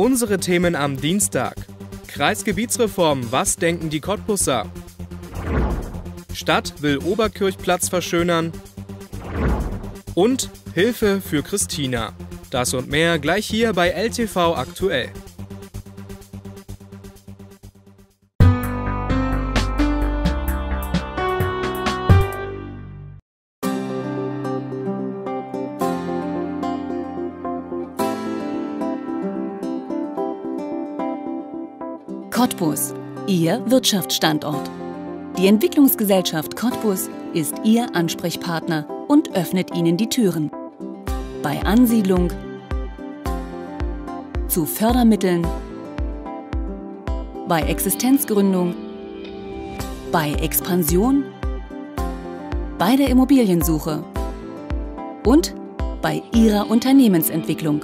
Unsere Themen am Dienstag. Kreisgebietsreform, was denken die Cottbusser? Stadt will Oberkirchplatz verschönern. Und Hilfe für Christina. Das und mehr gleich hier bei LTV aktuell. Ihr Wirtschaftsstandort. Die Entwicklungsgesellschaft Cottbus ist Ihr Ansprechpartner und öffnet Ihnen die Türen. Bei Ansiedlung, zu Fördermitteln, bei Existenzgründung, bei Expansion, bei der Immobiliensuche und bei Ihrer Unternehmensentwicklung.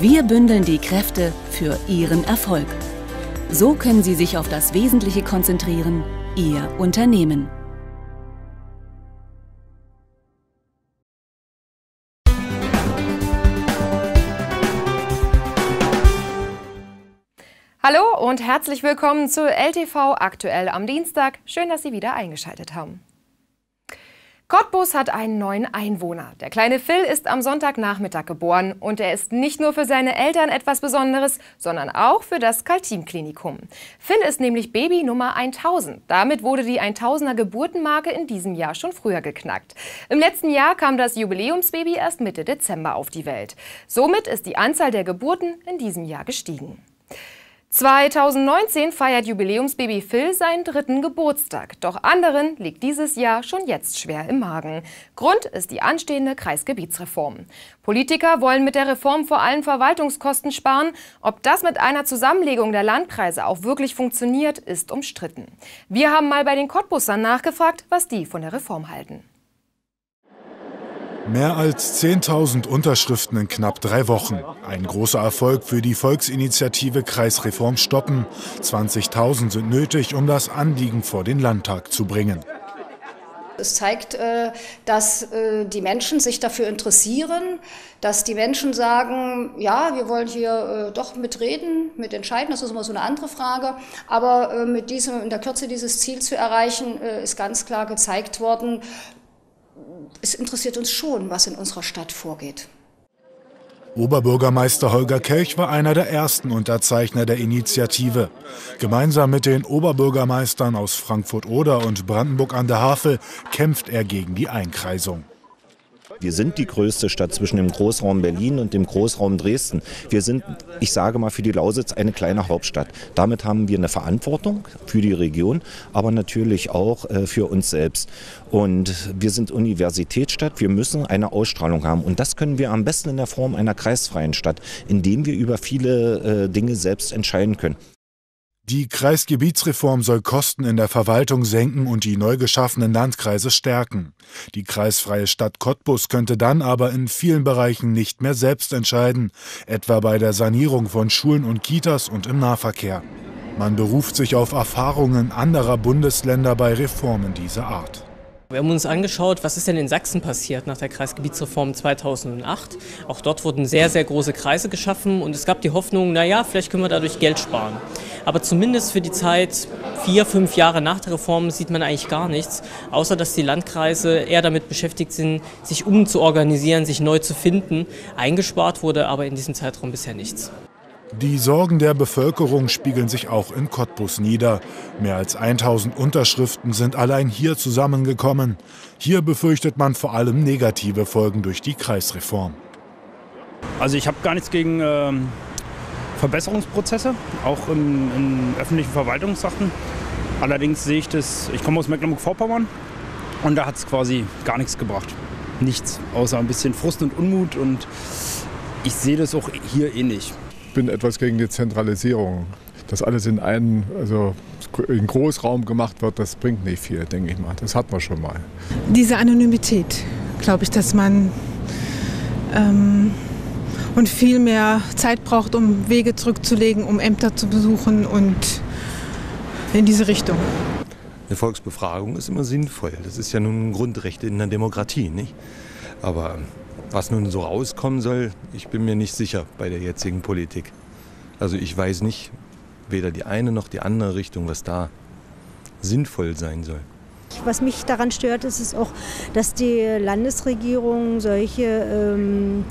Wir bündeln die Kräfte für Ihren Erfolg. So können Sie sich auf das Wesentliche konzentrieren, Ihr Unternehmen. Hallo und herzlich willkommen zu LTV aktuell am Dienstag. Schön, dass Sie wieder eingeschaltet haben. Cottbus hat einen neuen Einwohner. Der kleine Phil ist am Sonntagnachmittag geboren und er ist nicht nur für seine Eltern etwas Besonderes, sondern auch für das Kaltim-Klinikum. Phil ist nämlich Baby Nummer 1000. Damit wurde die 1000er Geburtenmarke in diesem Jahr schon früher geknackt. Im letzten Jahr kam das Jubiläumsbaby erst Mitte Dezember auf die Welt. Somit ist die Anzahl der Geburten in diesem Jahr gestiegen. 2019 feiert Jubiläumsbaby Phil seinen dritten Geburtstag. Doch anderen liegt dieses Jahr schon jetzt schwer im Magen. Grund ist die anstehende Kreisgebietsreform. Politiker wollen mit der Reform vor allem Verwaltungskosten sparen. Ob das mit einer Zusammenlegung der Landkreise auch wirklich funktioniert, ist umstritten. Wir haben mal bei den Cottbussern nachgefragt, was die von der Reform halten. Mehr als 10.000 Unterschriften in knapp drei Wochen. Ein großer Erfolg für die Volksinitiative Kreisreform stoppen. 20.000 sind nötig, um das Anliegen vor den Landtag zu bringen. Es zeigt, äh, dass äh, die Menschen sich dafür interessieren, dass die Menschen sagen, ja, wir wollen hier äh, doch mitreden, mitentscheiden, das ist immer so eine andere Frage. Aber mit diesem, in der Kürze dieses Ziel zu erreichen, ist ganz klar gezeigt worden, es interessiert uns schon, was in unserer Stadt vorgeht. Oberbürgermeister Holger Kelch war einer der ersten Unterzeichner der Initiative. Gemeinsam mit den Oberbürgermeistern aus Frankfurt-Oder und Brandenburg an der Havel kämpft er gegen die Einkreisung. Wir sind die größte Stadt zwischen dem Großraum Berlin und dem Großraum Dresden. Wir sind, ich sage mal, für die Lausitz eine kleine Hauptstadt. Damit haben wir eine Verantwortung für die Region, aber natürlich auch äh, für uns selbst. Und wir sind Universitätsstadt. Wir müssen eine Ausstrahlung haben. Und das können wir am besten in der Form einer kreisfreien Stadt, indem wir über viele äh, Dinge selbst entscheiden können. Die Kreisgebietsreform soll Kosten in der Verwaltung senken und die neu geschaffenen Landkreise stärken. Die kreisfreie Stadt Cottbus könnte dann aber in vielen Bereichen nicht mehr selbst entscheiden, etwa bei der Sanierung von Schulen und Kitas und im Nahverkehr. Man beruft sich auf Erfahrungen anderer Bundesländer bei Reformen dieser Art. Wir haben uns angeschaut, was ist denn in Sachsen passiert nach der Kreisgebietsreform 2008. Auch dort wurden sehr, sehr große Kreise geschaffen und es gab die Hoffnung, naja, vielleicht können wir dadurch Geld sparen. Aber zumindest für die Zeit vier, fünf Jahre nach der Reform sieht man eigentlich gar nichts, außer dass die Landkreise eher damit beschäftigt sind, sich umzuorganisieren, sich neu zu finden. Eingespart wurde aber in diesem Zeitraum bisher nichts. Die Sorgen der Bevölkerung spiegeln sich auch in Cottbus nieder. Mehr als 1000 Unterschriften sind allein hier zusammengekommen. Hier befürchtet man vor allem negative Folgen durch die Kreisreform. Also ich habe gar nichts gegen äh, Verbesserungsprozesse, auch in, in öffentlichen Verwaltungssachen. Allerdings sehe ich das, ich komme aus Mecklenburg-Vorpommern und da hat es quasi gar nichts gebracht. Nichts, außer ein bisschen Frust und Unmut und ich sehe das auch hier ähnlich. Eh bin etwas gegen die Zentralisierung. Dass alles in einen, also in Großraum gemacht wird, das bringt nicht viel, denke ich mal. Das hat man schon mal. Diese Anonymität, glaube ich, dass man ähm, und viel mehr Zeit braucht, um Wege zurückzulegen, um Ämter zu besuchen und in diese Richtung. Eine Volksbefragung ist immer sinnvoll. Das ist ja nun ein Grundrecht in der Demokratie. Nicht? Aber was nun so rauskommen soll, ich bin mir nicht sicher bei der jetzigen Politik. Also ich weiß nicht, weder die eine noch die andere Richtung, was da sinnvoll sein soll. Was mich daran stört, ist es auch, dass die Landesregierung solche ähm,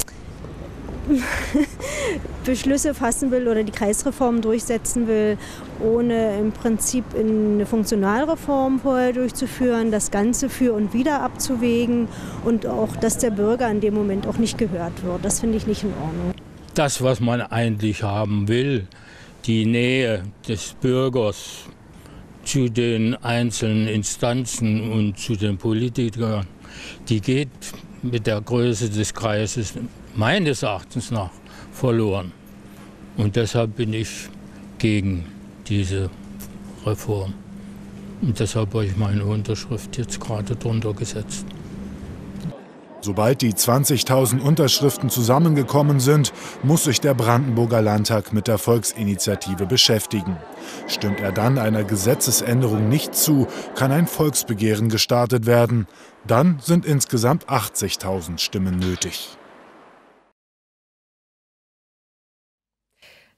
Beschlüsse fassen will oder die Kreisreform durchsetzen will, ohne im Prinzip eine Funktionalreform vorher durchzuführen, das Ganze für und wieder abzuwägen und auch, dass der Bürger in dem Moment auch nicht gehört wird. Das finde ich nicht in Ordnung. Das, was man eigentlich haben will, die Nähe des Bürgers zu den einzelnen Instanzen und zu den Politikern, die geht mit der Größe des Kreises meines Erachtens nach verloren. Und deshalb bin ich gegen diese Reform. Und deshalb habe ich meine Unterschrift jetzt gerade drunter gesetzt. Sobald die 20.000 Unterschriften zusammengekommen sind, muss sich der Brandenburger Landtag mit der Volksinitiative beschäftigen. Stimmt er dann einer Gesetzesänderung nicht zu, kann ein Volksbegehren gestartet werden. Dann sind insgesamt 80.000 Stimmen nötig.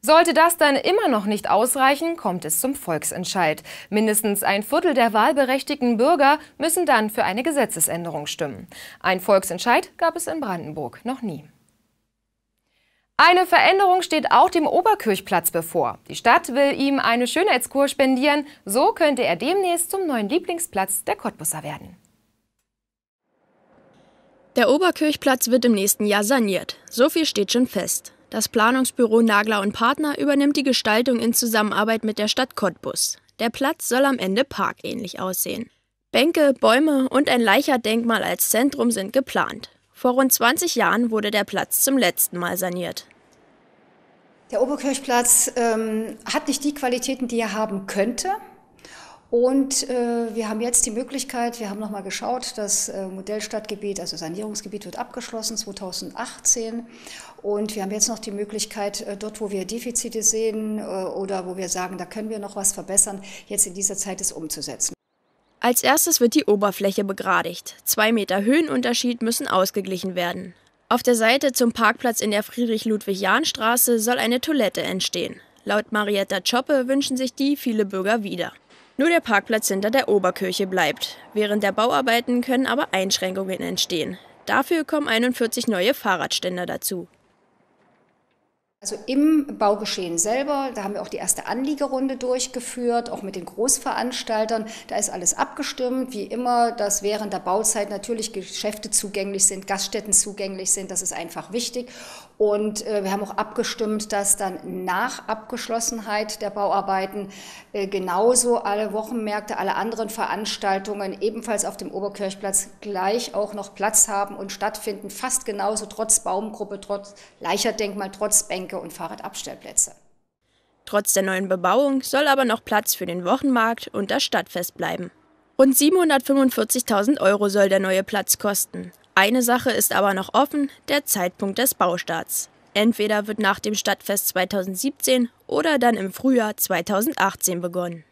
Sollte das dann immer noch nicht ausreichen, kommt es zum Volksentscheid. Mindestens ein Viertel der wahlberechtigten Bürger müssen dann für eine Gesetzesänderung stimmen. Ein Volksentscheid gab es in Brandenburg noch nie. Eine Veränderung steht auch dem Oberkirchplatz bevor. Die Stadt will ihm eine Schönheitskur spendieren. So könnte er demnächst zum neuen Lieblingsplatz der Cottbusser werden. Der Oberkirchplatz wird im nächsten Jahr saniert. So viel steht schon fest. Das Planungsbüro Nagler und Partner übernimmt die Gestaltung in Zusammenarbeit mit der Stadt Cottbus. Der Platz soll am Ende parkähnlich aussehen. Bänke, Bäume und ein Leicherdenkmal als Zentrum sind geplant. Vor rund 20 Jahren wurde der Platz zum letzten Mal saniert. Der Oberkirchplatz ähm, hat nicht die Qualitäten, die er haben könnte. Und äh, wir haben jetzt die Möglichkeit, wir haben nochmal geschaut, das äh, Modellstadtgebiet, also Sanierungsgebiet wird abgeschlossen 2018. Und wir haben jetzt noch die Möglichkeit, äh, dort, wo wir Defizite sehen äh, oder wo wir sagen, da können wir noch was verbessern, jetzt in dieser Zeit es umzusetzen. Als erstes wird die Oberfläche begradigt. Zwei Meter Höhenunterschied müssen ausgeglichen werden. Auf der Seite zum Parkplatz in der Friedrich-Ludwig-Jahn-Straße soll eine Toilette entstehen. Laut Marietta Choppe wünschen sich die viele Bürger wieder. Nur der Parkplatz hinter der Oberkirche bleibt. Während der Bauarbeiten können aber Einschränkungen entstehen. Dafür kommen 41 neue Fahrradständer dazu. Also im Baugeschehen selber, da haben wir auch die erste Anliegerunde durchgeführt, auch mit den Großveranstaltern. Da ist alles abgestimmt, wie immer, dass während der Bauzeit natürlich Geschäfte zugänglich sind, Gaststätten zugänglich sind. Das ist einfach wichtig. Und äh, wir haben auch abgestimmt, dass dann nach Abgeschlossenheit der Bauarbeiten äh, genauso alle Wochenmärkte, alle anderen Veranstaltungen ebenfalls auf dem Oberkirchplatz gleich auch noch Platz haben und stattfinden, fast genauso trotz Baumgruppe, trotz Leicherdenkmal, trotz Bänke und Fahrradabstellplätze. Trotz der neuen Bebauung soll aber noch Platz für den Wochenmarkt und das Stadtfest bleiben. Rund 745.000 Euro soll der neue Platz kosten. Eine Sache ist aber noch offen, der Zeitpunkt des Baustarts. Entweder wird nach dem Stadtfest 2017 oder dann im Frühjahr 2018 begonnen.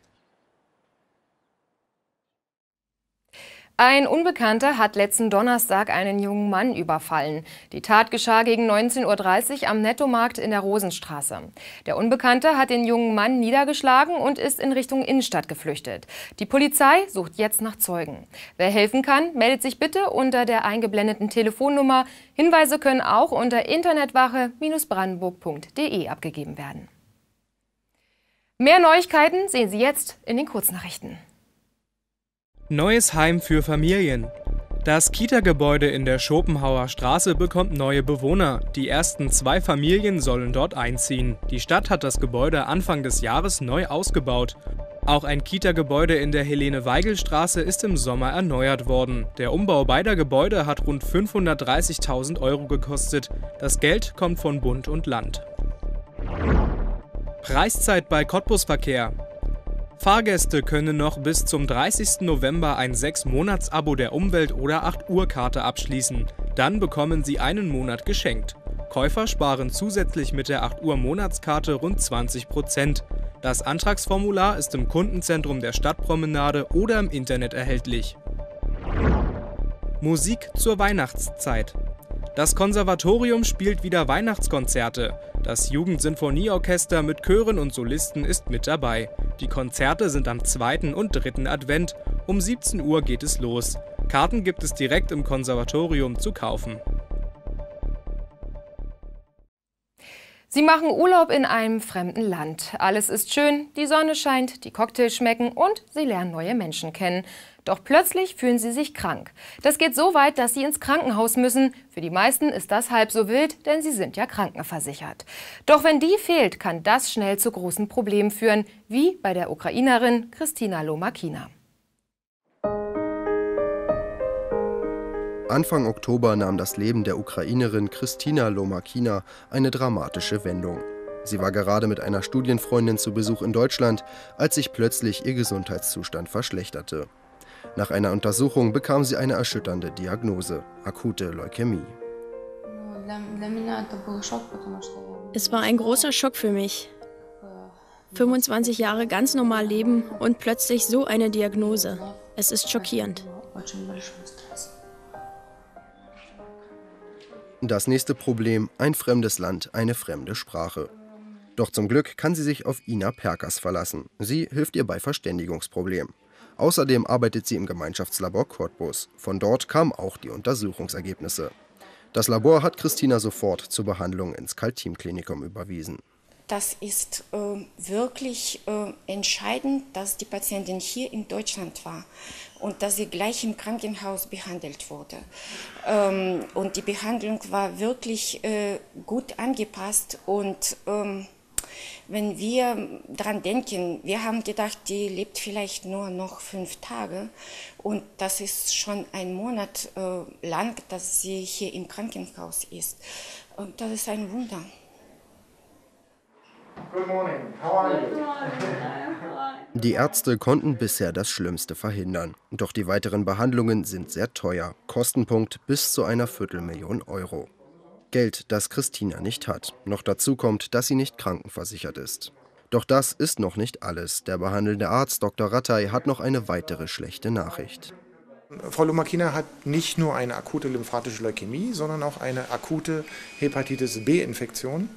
Ein Unbekannter hat letzten Donnerstag einen jungen Mann überfallen. Die Tat geschah gegen 19.30 Uhr am Nettomarkt in der Rosenstraße. Der Unbekannte hat den jungen Mann niedergeschlagen und ist in Richtung Innenstadt geflüchtet. Die Polizei sucht jetzt nach Zeugen. Wer helfen kann, meldet sich bitte unter der eingeblendeten Telefonnummer. Hinweise können auch unter internetwache-brandenburg.de abgegeben werden. Mehr Neuigkeiten sehen Sie jetzt in den Kurznachrichten. Neues Heim für Familien. Das Kita-Gebäude in der Schopenhauer Straße bekommt neue Bewohner. Die ersten zwei Familien sollen dort einziehen. Die Stadt hat das Gebäude Anfang des Jahres neu ausgebaut. Auch ein Kita-Gebäude in der Helene-Weigel-Straße ist im Sommer erneuert worden. Der Umbau beider Gebäude hat rund 530.000 Euro gekostet. Das Geld kommt von Bund und Land. Preiszeit bei Cottbus-Verkehr. Fahrgäste können noch bis zum 30. November ein 6-Monats-Abo der Umwelt- oder 8-Uhr-Karte abschließen. Dann bekommen sie einen Monat geschenkt. Käufer sparen zusätzlich mit der 8-Uhr-Monatskarte rund 20 Prozent. Das Antragsformular ist im Kundenzentrum der Stadtpromenade oder im Internet erhältlich. Musik zur Weihnachtszeit. Das Konservatorium spielt wieder Weihnachtskonzerte. Das Jugendsinfonieorchester mit Chören und Solisten ist mit dabei. Die Konzerte sind am 2. und 3. Advent. Um 17 Uhr geht es los. Karten gibt es direkt im Konservatorium zu kaufen. Sie machen Urlaub in einem fremden Land. Alles ist schön, die Sonne scheint, die Cocktails schmecken und sie lernen neue Menschen kennen. Doch plötzlich fühlen sie sich krank. Das geht so weit, dass sie ins Krankenhaus müssen. Für die meisten ist das halb so wild, denn sie sind ja krankenversichert. Doch wenn die fehlt, kann das schnell zu großen Problemen führen, wie bei der Ukrainerin Kristina Lomakina. Anfang Oktober nahm das Leben der Ukrainerin Kristina Lomakina eine dramatische Wendung. Sie war gerade mit einer Studienfreundin zu Besuch in Deutschland, als sich plötzlich ihr Gesundheitszustand verschlechterte. Nach einer Untersuchung bekam sie eine erschütternde Diagnose: akute Leukämie. Es war ein großer Schock für mich. 25 Jahre ganz normal leben und plötzlich so eine Diagnose. Es ist schockierend. Das nächste Problem, ein fremdes Land, eine fremde Sprache. Doch zum Glück kann sie sich auf Ina Perkas verlassen. Sie hilft ihr bei Verständigungsproblemen. Außerdem arbeitet sie im Gemeinschaftslabor Cottbus. Von dort kamen auch die Untersuchungsergebnisse. Das Labor hat Christina sofort zur Behandlung ins Kaltim-Klinikum überwiesen. Das ist äh, wirklich äh, entscheidend, dass die Patientin hier in Deutschland war und dass sie gleich im Krankenhaus behandelt wurde. Ähm, und die Behandlung war wirklich äh, gut angepasst und ähm, wenn wir daran denken, wir haben gedacht, die lebt vielleicht nur noch fünf Tage und das ist schon ein Monat äh, lang, dass sie hier im Krankenhaus ist. Und das ist ein Wunder. Die Ärzte konnten bisher das Schlimmste verhindern. Doch die weiteren Behandlungen sind sehr teuer. Kostenpunkt bis zu einer Viertelmillion Euro. Geld, das Christina nicht hat. Noch dazu kommt, dass sie nicht krankenversichert ist. Doch das ist noch nicht alles. Der behandelnde Arzt Dr. Rattay hat noch eine weitere schlechte Nachricht. Frau Lomakina hat nicht nur eine akute lymphatische Leukämie, sondern auch eine akute Hepatitis B-Infektion.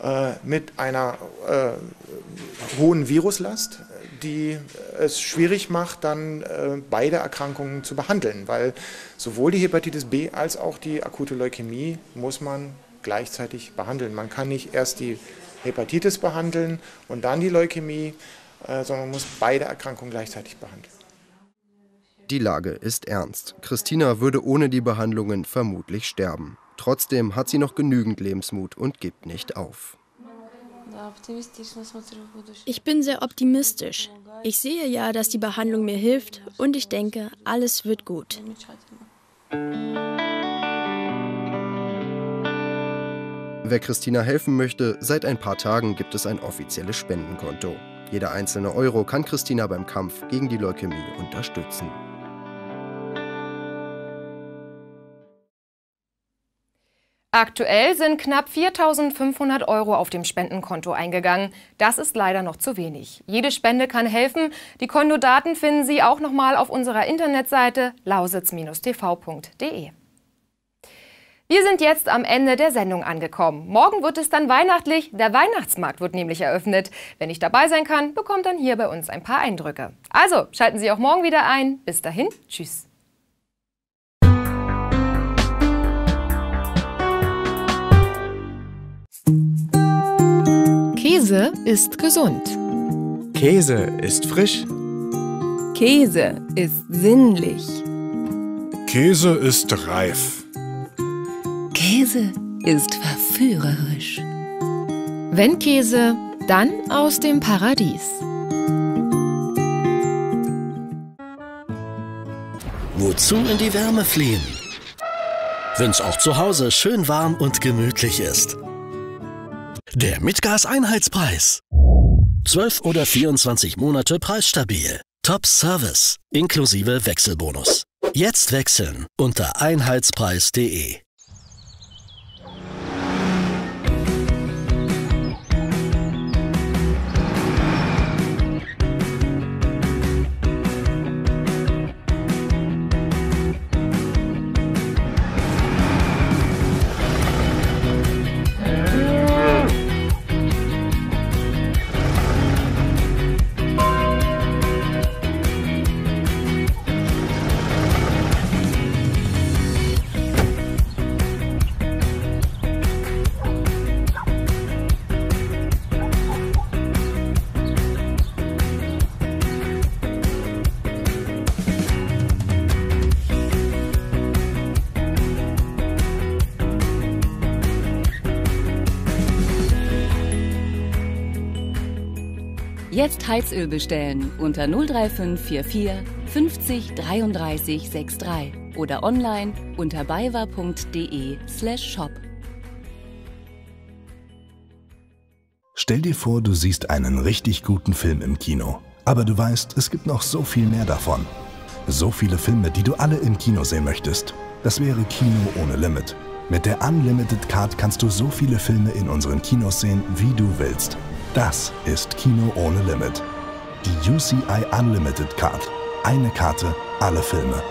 Äh, mit einer äh, hohen Viruslast, die es schwierig macht, dann äh, beide Erkrankungen zu behandeln, weil sowohl die Hepatitis B als auch die akute Leukämie muss man gleichzeitig behandeln. Man kann nicht erst die Hepatitis behandeln und dann die Leukämie, äh, sondern man muss beide Erkrankungen gleichzeitig behandeln. Die Lage ist ernst. Christina würde ohne die Behandlungen vermutlich sterben. Trotzdem hat sie noch genügend Lebensmut und gibt nicht auf. Ich bin sehr optimistisch. Ich sehe ja, dass die Behandlung mir hilft und ich denke, alles wird gut. Wer Christina helfen möchte, seit ein paar Tagen gibt es ein offizielles Spendenkonto. Jeder einzelne Euro kann Christina beim Kampf gegen die Leukämie unterstützen. Aktuell sind knapp 4.500 Euro auf dem Spendenkonto eingegangen. Das ist leider noch zu wenig. Jede Spende kann helfen. Die Kontodaten finden Sie auch noch mal auf unserer Internetseite lausitz-tv.de. Wir sind jetzt am Ende der Sendung angekommen. Morgen wird es dann weihnachtlich. Der Weihnachtsmarkt wird nämlich eröffnet. Wenn ich dabei sein kann, bekommt dann hier bei uns ein paar Eindrücke. Also schalten Sie auch morgen wieder ein. Bis dahin, tschüss. Käse ist gesund. Käse ist frisch. Käse ist sinnlich. Käse ist reif. Käse ist verführerisch. Wenn Käse, dann aus dem Paradies. Wozu in die Wärme fliehen? Wenn's auch zu Hause schön warm und gemütlich ist. Der Mitgas-Einheitspreis. 12 oder 24 Monate preisstabil. Top Service inklusive Wechselbonus. Jetzt wechseln unter einheitspreis.de. Jetzt Heizöl bestellen unter 03544 50 33 63 oder online unter baywa.de/shop. Stell dir vor, du siehst einen richtig guten Film im Kino. Aber du weißt, es gibt noch so viel mehr davon. So viele Filme, die du alle im Kino sehen möchtest. Das wäre Kino ohne Limit. Mit der Unlimited Card kannst du so viele Filme in unseren Kinos sehen, wie du willst. Das ist Kino ohne Limit. Die UCI Unlimited Card. Eine Karte, alle Filme.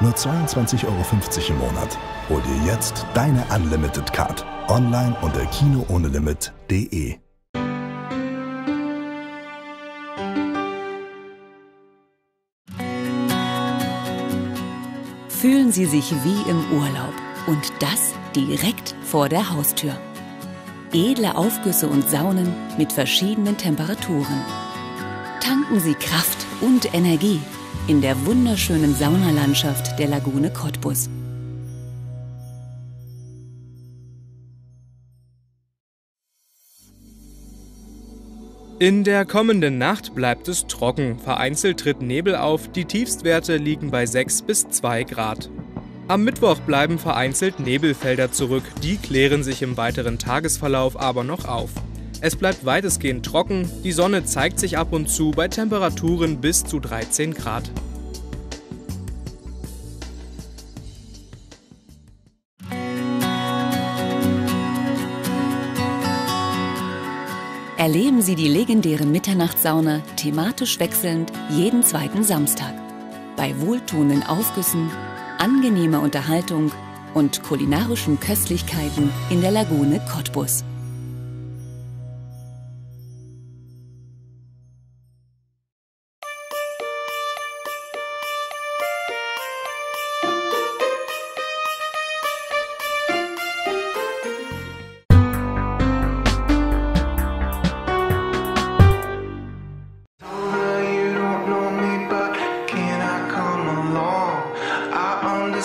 Nur 22,50 Euro im Monat. Hol dir jetzt deine Unlimited Card. Online unter kinoohnelimit.de. Fühlen Sie sich wie im Urlaub und das direkt vor der Haustür. Edle Aufgüsse und Saunen mit verschiedenen Temperaturen. Tanken Sie Kraft und Energie in der wunderschönen Saunalandschaft der Lagune Cottbus. In der kommenden Nacht bleibt es trocken, vereinzelt tritt Nebel auf, die Tiefstwerte liegen bei 6 bis 2 Grad. Am Mittwoch bleiben vereinzelt Nebelfelder zurück, die klären sich im weiteren Tagesverlauf aber noch auf. Es bleibt weitestgehend trocken, die Sonne zeigt sich ab und zu bei Temperaturen bis zu 13 Grad. Erleben Sie die legendäre Mitternachtssauna thematisch wechselnd jeden zweiten Samstag. Bei wohltuenden Aufgüssen, angenehmer Unterhaltung und kulinarischen Köstlichkeiten in der Lagune Cottbus.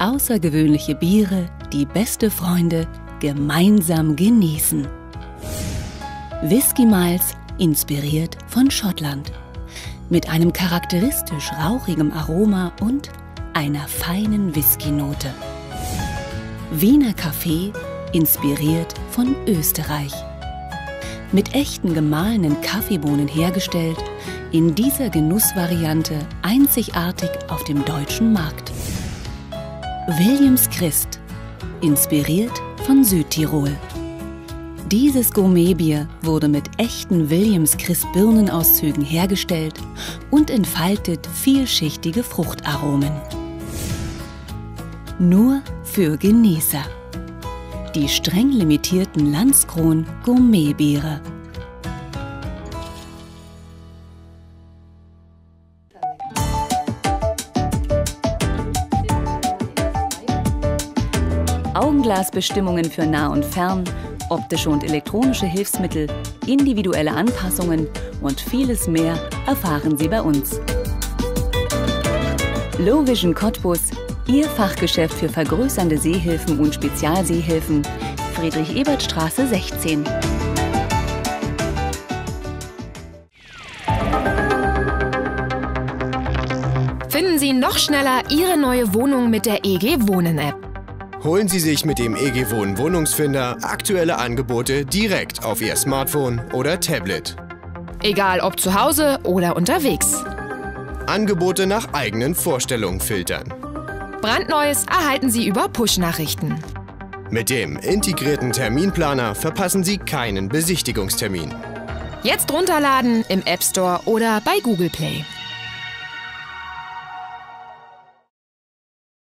Außergewöhnliche Biere, die beste Freunde gemeinsam genießen. Whisky Miles inspiriert von Schottland. Mit einem charakteristisch rauchigem Aroma und einer feinen Whisky-Note. Wiener Kaffee inspiriert von Österreich. Mit echten gemahlenen Kaffeebohnen hergestellt, in dieser Genussvariante einzigartig auf dem deutschen Markt. Williams Christ, inspiriert von Südtirol. Dieses Gourmetbier wurde mit echten Williams Christ Birnenauszügen hergestellt und entfaltet vielschichtige Fruchtaromen. Nur für Genießer. Die streng limitierten Landskron Gourmetbiere. Augenglasbestimmungen für nah und fern, optische und elektronische Hilfsmittel, individuelle Anpassungen und vieles mehr erfahren Sie bei uns. Low Vision Cottbus, Ihr Fachgeschäft für vergrößernde Sehhilfen und Spezialsehhilfen, Friedrich-Ebert-Straße 16. Finden Sie noch schneller Ihre neue Wohnung mit der EG Wohnen App. Holen Sie sich mit dem EG Wohnen Wohnungsfinder aktuelle Angebote direkt auf Ihr Smartphone oder Tablet. Egal ob zu Hause oder unterwegs. Angebote nach eigenen Vorstellungen filtern. Brandneues erhalten Sie über Push-Nachrichten. Mit dem integrierten Terminplaner verpassen Sie keinen Besichtigungstermin. Jetzt runterladen im App Store oder bei Google Play.